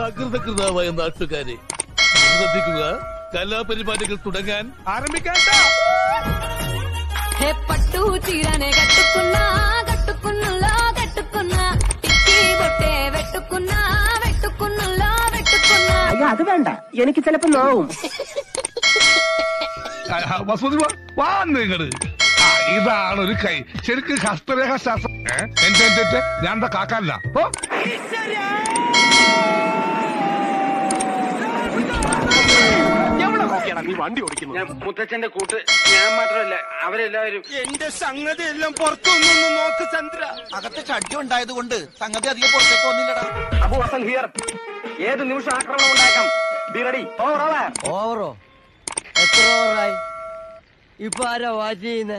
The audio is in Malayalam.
സകൃതകൃതാവായ നാട്ടുകാരെ. ശ്രദ്ധിക്കുക. കലാപരിപാടികൾ തുടങ്ങാൻ ആരംഭിക്കാൻ പട്ടു ചീരനെ കട്ടുക്കുന്ന കട്ടുക്കുന്നുള്ള കട്ടുക്കുന്ന പൊട്ടേ വെട്ടുക്കുന്ന വെട്ടുക്കുന്നുള്ള വെട്ടുക്കുന്ന. അയ്യോ അത് വേണ്ട. എനിക്ക് ചിലപ്പോ നോവും. വസുതി വാ. നിങ്ങൾ ഇതാണ് ഒരു കൈ. ശരിക്കും ഹസ്തരേഖ ശാസ്ത്രം? എന്റെ എന്റെ ഞാൻ എന്താ കാക്കാനല്ല. ഓടിക്കുന്നു ഞാൻ മുത്തച്ഛന്റെ കൂട്ട്. ഞാൻ മാത്രമല്ല അവരെല്ലാവരും. എന്റെ സംഗതി എല്ലാം പുറത്തൊന്നും നോക്ക് ചന്ദ്ര. അകത്തെ ചടി ഉണ്ടായത് കൊണ്ട് സംഗതി അധികം പുറത്തേക്ക് വന്നില്ലടാ. അബു ഹസൻ ഹിയർ ഏത് നിമിഷം ആക്രമണം ഉണ്ടാക്കാം? ബി റെഡി ഓവർ ഓവർ ഓവറോ എത്ര ഓവറായി ഇപ്പൊ ആരാ വാച്ച് ചെയ്യുന്നേ?